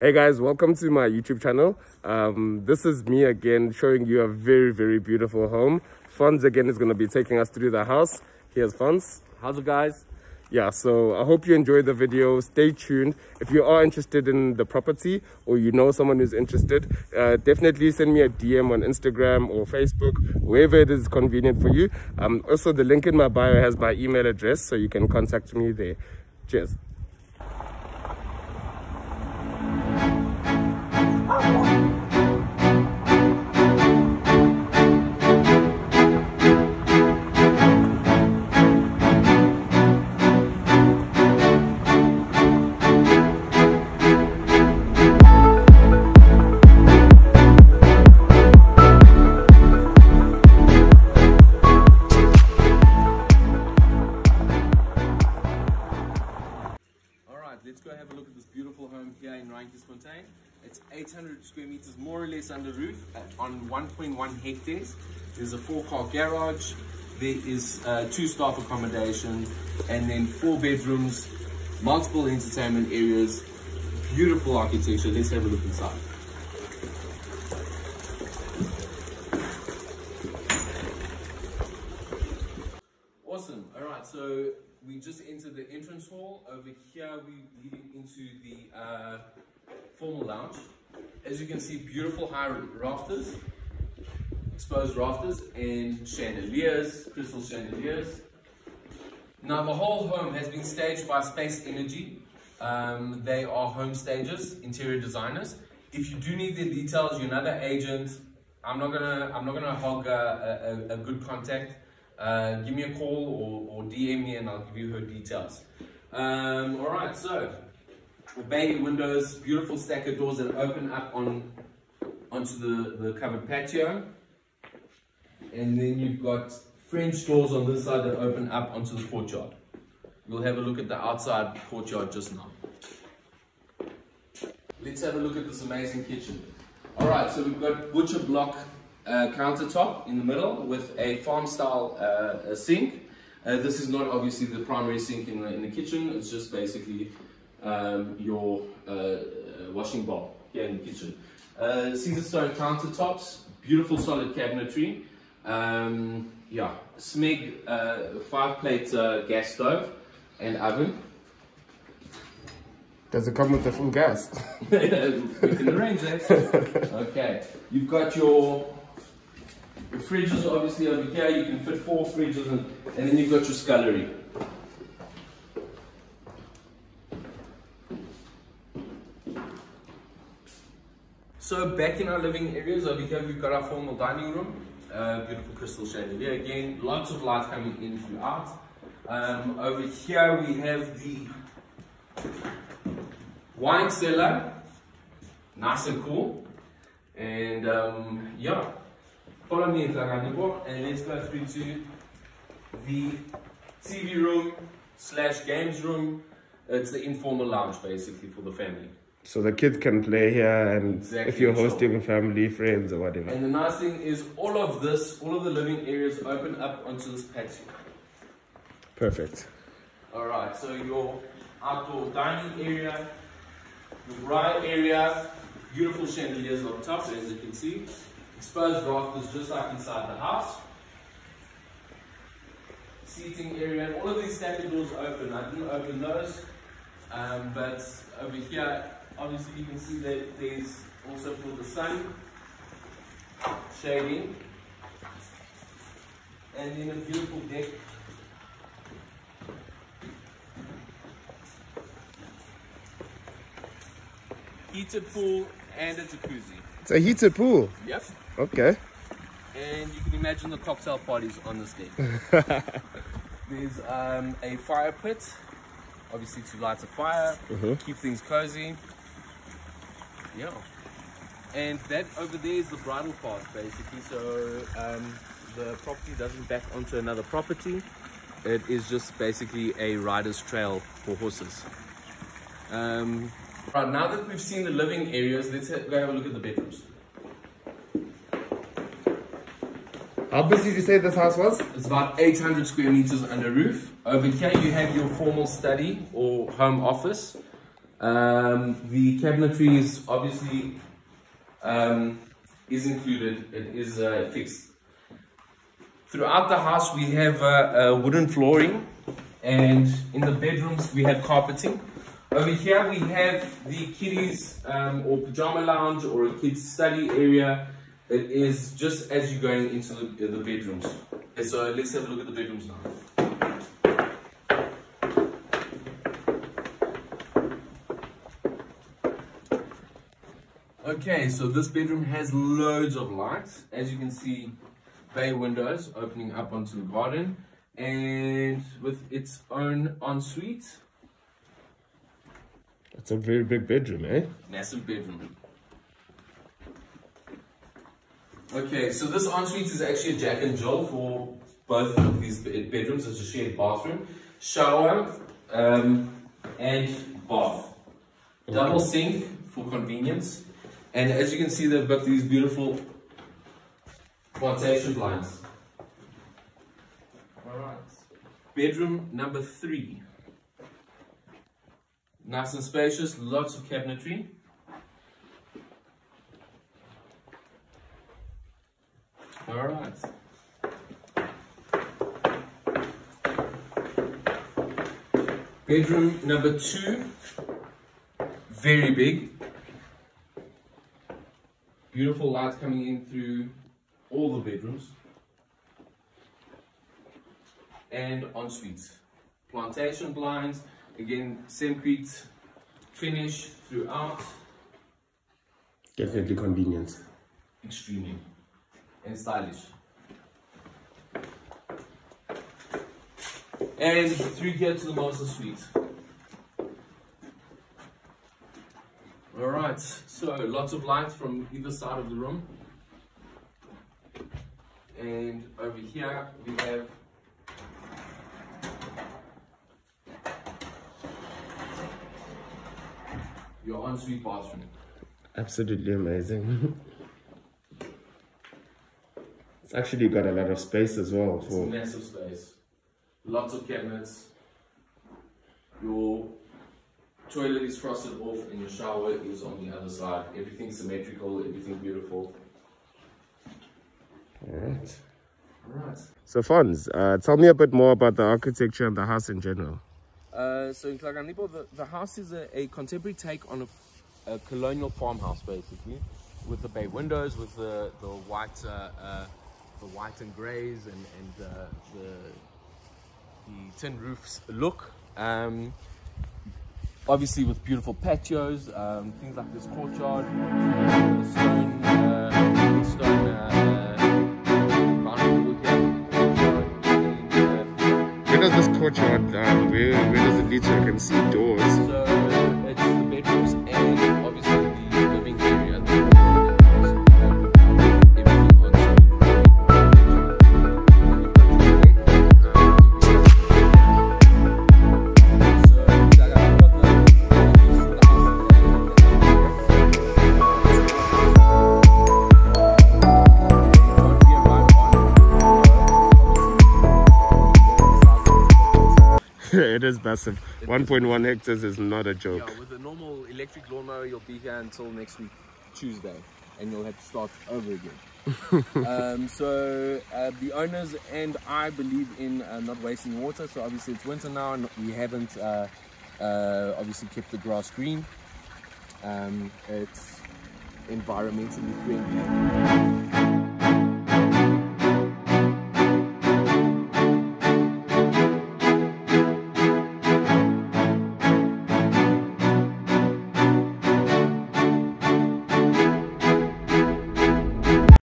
Hey guys, welcome to my YouTube channel. Um, this is me again showing you a very, very beautiful home. Fonz again is going to be taking us through the house. Here's Fonz. How's it guys? Yeah, so I hope you enjoyed the video. Stay tuned. If you are interested in the property or you know someone who's interested, uh, definitely send me a DM on Instagram or Facebook, wherever it is convenient for you. Um, also, the link in my bio has my email address, so you can contact me there. Cheers. It's 800 square meters more or less under roof on 1.1 hectares. There's a four car garage, there is uh, two staff accommodation, and then four bedrooms, multiple entertainment areas, beautiful architecture. Let's have a look inside. Awesome. All right, so we just entered the Over here, we're leading into the uh, formal lounge. As you can see, beautiful high rafters, exposed rafters, and chandeliers, crystal chandeliers. Now, the whole home has been staged by Space Energy. Um, they are home stagers, interior designers. If you do need the details, you're another agent. I'm not gonna, I'm not gonna hog a, a, a good contact. Uh, give me a call or, or DM me and I'll give you her details. Um, all right, so bay windows, beautiful stacker doors that open up on onto the, the covered patio. And then you've got French doors on this side that open up onto the courtyard. We'll have a look at the outside courtyard just now. Let's have a look at this amazing kitchen. All right, so we've got butcher block uh, countertop in the middle with a farm style uh, sink. Uh, this is not obviously the primary sink in the, in the kitchen, it's just basically um, your uh, uh, washing bowl here in the kitchen. Uh, Caesarstone countertops, beautiful solid cabinetry. Um, yeah, Smeg uh, five plate uh, gas stove and oven. Does it come with the full gas? we can arrange that. Okay, you've got your, your fridges obviously over here. You can fit four fridges, and, and then you've got your scullery. So back in our living areas over here, we've got our formal dining room. Uh, beautiful crystal chandelier again. Lots of light coming in throughout. Um, over here we have the wine cellar, nice and cool. And um, yeah, follow me Nhlakanipho and let's go through to the TV room slash games room. It's the informal lounge basically for the family. So the kids can play here and Exactly, if you're sure. hosting family, friends or whatever. And the nice thing is all of this, all of the living areas open up onto this patio. Perfect. Alright, so your outdoor dining area, your braai area, beautiful chandeliers on top, as you can see. Exposed rafters just like inside the house. Seating area, and all of these stacker doors open. I didn't open those, um, but over here, obviously you can see that there's also for the sun shading. And then a beautiful deck heated pool and a jacuzzi. It's a heated pool. Yep. Okay. And you can imagine the cocktail parties on this deck. There's um, a fire pit, obviously to light a fire, keep things cozy. Yeah. And that over there is the bridle path basically. So um, the property doesn't back onto another property. It is just basically a rider's trail for horses. Um, right, now that we've seen the living areas, let's go have a look at the bedrooms. How big did you say this house was? It's about 800 square meters under roof. Over here you have your formal study or home office. Um, the cabinetry is obviously um, is included. It is uh, fixed. Throughout the house, we have uh, wooden flooring, and in the bedrooms we have carpeting. Over here we have the kiddies um, or pajama lounge or a kid's study area. It is just as you're going into the, the bedrooms. Okay, so let's have a look at the bedrooms now. Okay, so this bedroom has loads of lights. As you can see, bay windows opening up onto the garden and with its own ensuite. It's a very big bedroom, eh? Massive bedroom. Okay, so this ensuite is actually a Jack and Jill for both of these bedrooms. It's a shared bathroom, shower, um, and bath. Double sink for convenience. And as you can see, they've got these beautiful plantation blinds. Alright. Bedroom number three. Nice and spacious, lots of cabinetry. Alright. Bedroom number two, very big. Beautiful light coming in through all the bedrooms. And en suites. Plantation blinds, again, Cemcrete finish throughout. Definitely convenient. Extremely. And stylish. And three here to the master suite. Alright, so lots of light from either side of the room. And over here we have your ensuite bathroom. Absolutely amazing. it's actually got a lot of space as well. For it's massive space. Lots of cabinets. Your toilet is frosted off and your shower is on the other side. Everything symmetrical, everything beautiful. Alright. Alright. So Fons, uh, tell me a bit more about the architecture and the house in general. Uh, so Nhlakanipho, the, the house is a, a contemporary take on a, a, colonial farmhouse, basically, with the bay windows, with the the white uh, uh, the white and greys, and and uh, the the tin roofs look. Um, obviously, with beautiful patios, um, things like this courtyard, stone uh, stone where does this courtyard, um, where, where does it lead to? I can see doors. So it's the bedrooms is massive. 1.1 hectares is not a joke. Yeah, with a normal electric lawnmower, you'll be here until next week, Tuesday, and you'll have to start over again. um, so uh, the owners and I believe in uh, not wasting water. So obviously it's winter now, and we haven't uh, uh obviously kept the grass green. Um, it's environmentally friendly.